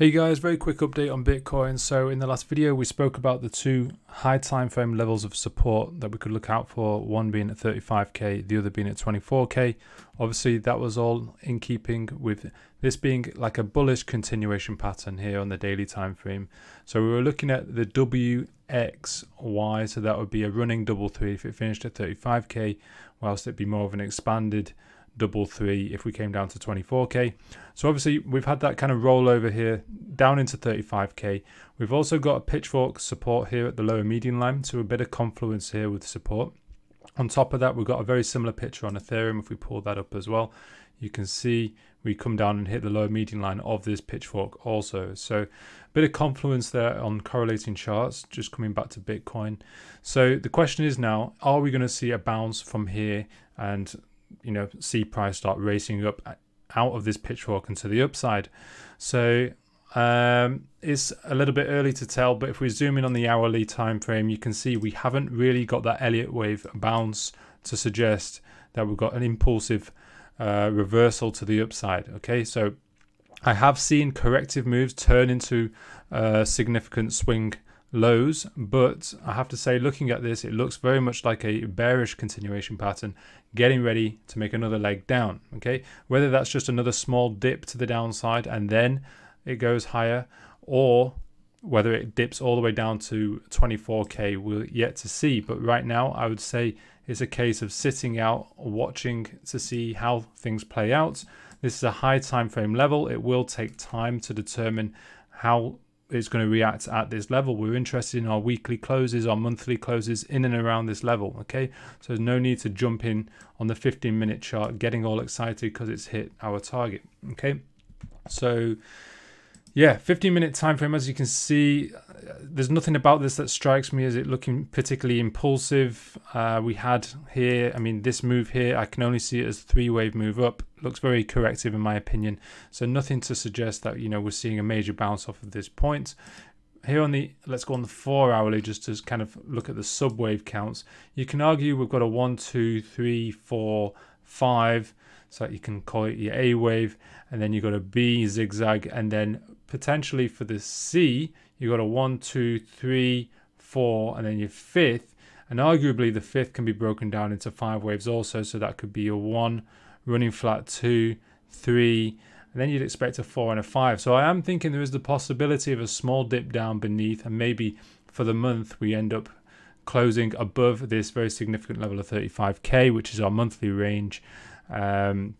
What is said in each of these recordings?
Hey guys, very quick update on Bitcoin. So in the last video, we spoke about the two high time frame levels of support that we could look out for, one being at 35k, the other being at 24k. Obviously, that was all in keeping with this being like a bullish continuation pattern here on the daily time frame. So we were looking at the WXY, so that would be a running double three if it finished at 35k, whilst it'd be more of an expanded double three if we came down to 24k. So obviously we've had that kind of rollover here down into 35k. We've also got a pitchfork support here at the lower median line, so a bit of confluence here with support. On top of that, we've got a very similar picture on Ethereum. If we pull that up as well, you can see we come down and hit the lower median line of this pitchfork also. So a bit of confluence there on correlating charts, just coming back to Bitcoin. So the question is now, are we going to see a bounce from here and you know see price start racing up out of this pitchfork and to the upside. So um, it's a little bit early to tell, but if we zoom in on the hourly time frame, you can see we haven't really got that Elliott wave bounce to suggest that we've got an impulsive uh, reversal to the upside. Okay, so I have seen corrective moves turn into a significant swing lows, but I have to say, looking at this, it looks very much like a bearish continuation pattern, getting ready to make another leg down. Okay, whether that's just another small dip to the downside and then it goes higher, or whether it dips all the way down to 24k, we're yet to see. But right now, I would say it's a case of sitting out, watching to see how things play out. This is a high time frame level. It will take time to determine how is going to react at this level. We're interested in our weekly closes, our monthly closes in and around this level. Okay, so there's no need to jump in on the 15 minute chart, getting all excited because it's hit our target. Okay, so yeah, 15 minute time frame. As you can see, there's nothing about this that strikes me as it looking particularly impulsive. Uh, we had here, I mean, this move here, I can only see it as three wave move up. Looks very corrective in my opinion. So nothing to suggest that, you know, we're seeing a major bounce off of this point. Here on the, let's go on the four hourly just to kind of look at the sub wave counts. You can argue we've got a one, two, three, four, five. So you can call it your A wave, and then you've got a B zigzag, and then potentially for the C, you've got a one, two, three, four, and then your fifth. And arguably the fifth can be broken down into five waves also. So that could be a one, running flat two, three, and then you'd expect a four and a five. So I am thinking there is the possibility of a small dip down beneath, and maybe for the month we end up closing above this very significant level of 35k, which is our monthly range. Um,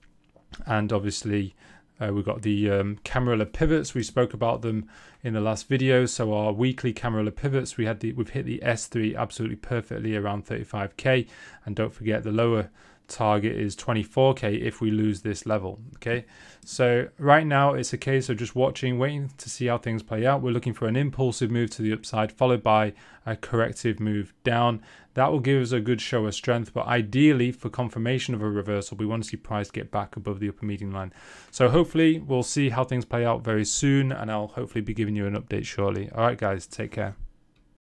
and obviously, uh, we've got the um, Camarilla pivots. We spoke about them in the last video. So our weekly Camarilla pivots, we had the we've hit the S3 absolutely perfectly around 35k, and don't forget the lower target is 24k if we lose this level okay? So right now it's a case of just watching waiting to see how things play out. We're looking for an impulsive move to the upside followed by a corrective move down. That will give us a good show of strength but ideally for confirmation of a reversal we want to see price get back above the upper median line. So hopefully we'll see how things play out very soon and i'll hopefully be giving you an update shortly. All right guys take care